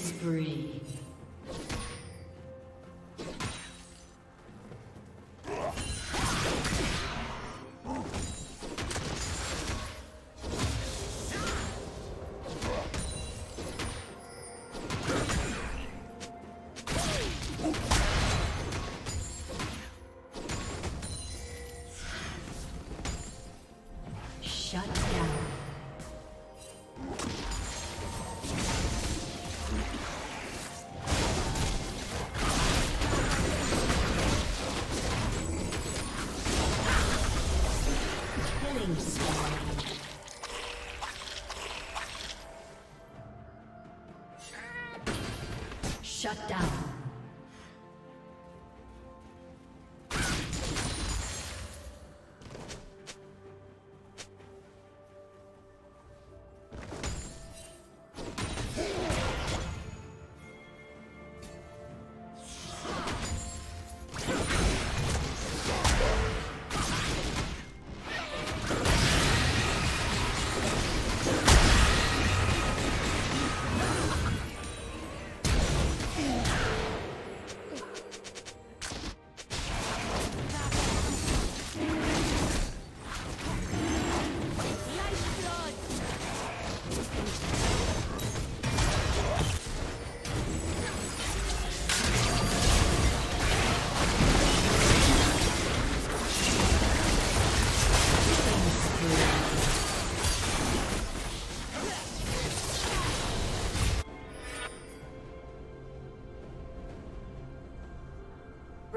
Spree.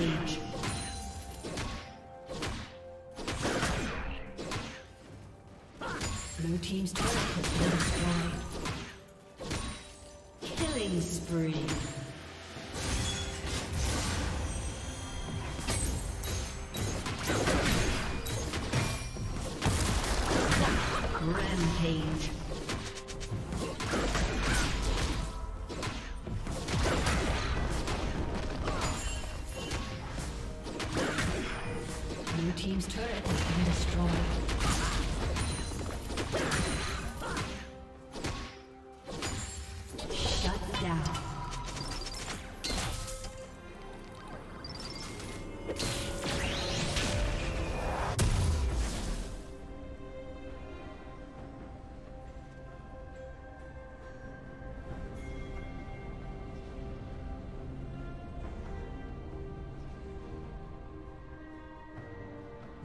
Rampage. Blue Team's turret has been destroyed. Killing spree.